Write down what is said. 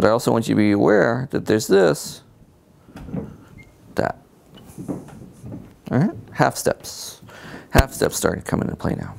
But I also want you to be aware that there's this, that. All right, half steps. Half steps starting to come into play now.